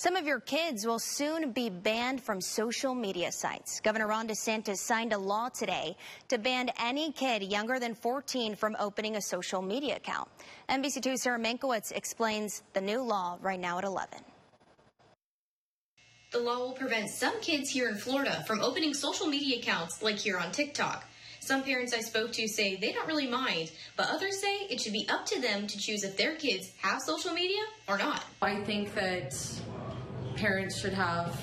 Some of your kids will soon be banned from social media sites. Governor Ron DeSantis signed a law today to ban any kid younger than 14 from opening a social media account. NBC2 Sarah Mankowitz explains the new law right now at 11. The law will prevent some kids here in Florida from opening social media accounts like here on TikTok. Some parents I spoke to say they don't really mind, but others say it should be up to them to choose if their kids have social media or not. I think that parents should have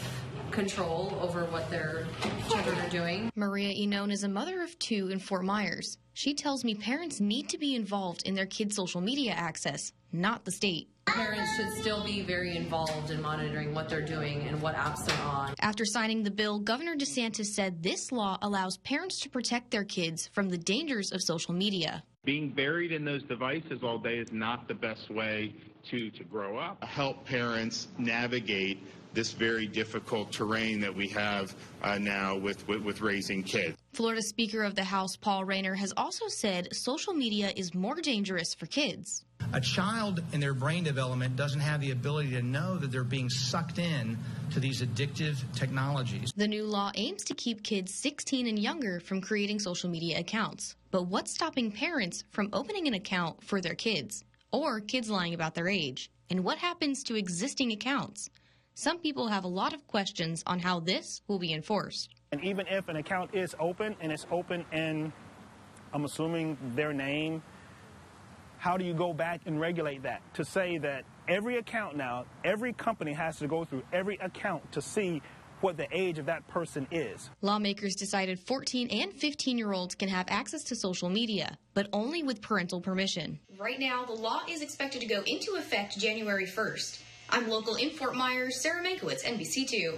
control over what their children are doing. Maria Enon is a mother of two in Fort Myers. She tells me parents need to be involved in their kids' social media access, not the state. Parents should still be very involved in monitoring what they're doing and what apps they're on. After signing the bill, Governor DeSantis said this law allows parents to protect their kids from the dangers of social media. Being buried in those devices all day is not the best way to, to grow up. Help parents navigate this very difficult terrain that we have uh, now with, with, with raising kids. Florida Speaker of the House Paul Renner has also said social media is more dangerous for kids. A child in their brain development doesn't have the ability to know that they're being sucked in to these addictive technologies. The new law aims to keep kids 16 and younger from creating social media accounts. But what's stopping parents from opening an account for their kids? Or kids lying about their age? And what happens to existing accounts? Some people have a lot of questions on how this will be enforced. And even if an account is open and it's open in, I'm assuming, their name, how do you go back and regulate that? To say that every account now, every company has to go through every account to see what the age of that person is. Lawmakers decided 14 and 15 year olds can have access to social media, but only with parental permission. Right now, the law is expected to go into effect January 1st. I'm local in Fort Myers, Sarah Mankowitz, NBC2.